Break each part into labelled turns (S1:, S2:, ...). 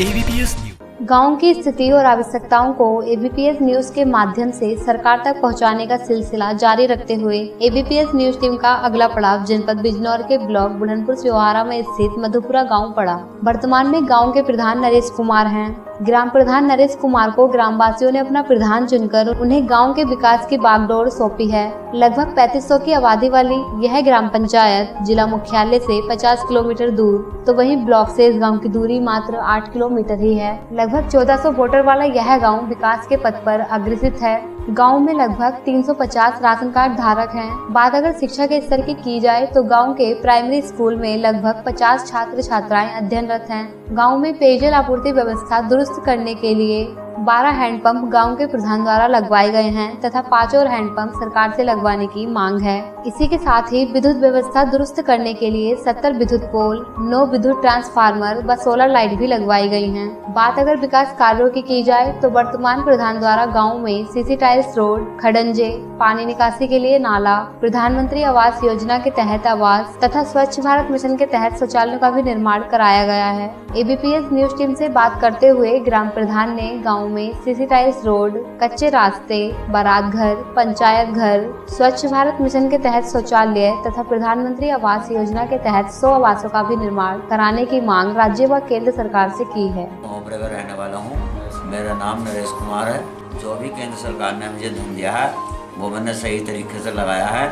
S1: ABPS news
S2: गाँव की स्थिति और आवश्यकताओं को एबीपीएस न्यूज़ के माध्यम से सरकार तक पहुँचाने का सिलसिला जारी रखते हुए एबीपीएस न्यूज़ टीम का अगला पड़ाव जनपद बिजनौर के ब्लॉक बुढ़नपुर सिवारा में स्थित मधुपुरा गाँव पड़ा। वर्तमान में गाँव के प्रधान नरेश कुमार हैं। ग्राम प्रधान नरेश कुमार को ग्रामवासियों ने अपना प्रधान चुनकर उन्हें गाँव के विकास की बागडोर सौंपी है। लगभग 3500 की आबादी वाली यह ग्राम पंचायत जिला मुख्यालय से 50 किलोमीटर दूर तो वहीं ब्लॉक से इस गाँव की दूरी मात्र 8 किलोमीटर ही है। लगभग 1400 वोटर वाला यह गाँव विकास के पथ पर अग्रसित है। गाँव में लगभग 350 राशन कार्ड धारक हैं। बात अगर शिक्षा के स्तर की की जाए तो गाँव के प्राइमरी स्कूल में लगभग 50 छात्र छात्राएँ अध्ययनरत हैं। गाँव में पेयजल आपूर्ति व्यवस्था दुरुस्त करने के लिए 12 हैंडपंप गाँव के प्रधान द्वारा लगवाए गए हैं तथा पाँच और हैंडपंप सरकार से लगवाने की मांग है इसी के साथ ही विद्युत व्यवस्था दुरुस्त करने के लिए 70 विद्युत पोल 9 विद्युत ट्रांसफार्मर व सोलर लाइट भी लगवाई गई हैं। बात अगर विकास कार्यों की की जाए तो वर्तमान प्रधान द्वारा गाँव में सीसी टाइल्स रोड खडंजे, पानी निकासी के लिए नाला, प्रधानमंत्री आवास योजना के तहत आवास तथा स्वच्छ भारत मिशन के तहत शौचालयों का भी निर्माण कराया गया है एबीपीएस न्यूज़ टीम से बात करते हुए ग्राम प्रधान ने गाँव गाँव में सीसी टाइल्स रोड कच्चे रास्ते बारात घर पंचायत घर स्वच्छ भारत मिशन के तहत शौचालय तथा प्रधानमंत्री आवास योजना के तहत सौ आवासों का भी निर्माण कराने की मांग राज्य व केंद्र सरकार से की है।
S3: रहने वाला हूँ। मेरा नाम नरेश कुमार है। जो भी केंद्र सरकार ने मुझे धन दिया है वो मैंने सही तरीके से लगाया है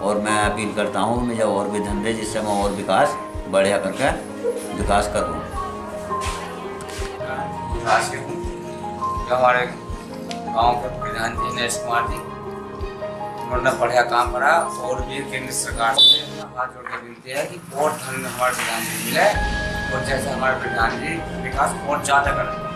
S3: और मैं अपील करता हूँ मुझे और भी धन दे जिससे मैं और विकास बढ़िया करके विकास करूँ
S4: विकास के जो हमारे गाँव के प्रधान जी नरेश कुमार जी, उन्होंने बढ़िया काम करा और भी केंद्र सरकार से हाथ जोड़ के विनती है कि और धन हमारे प्रधान जी मिले और जैसे हमारे प्रधान जी विकास बहुत ज़्यादा करें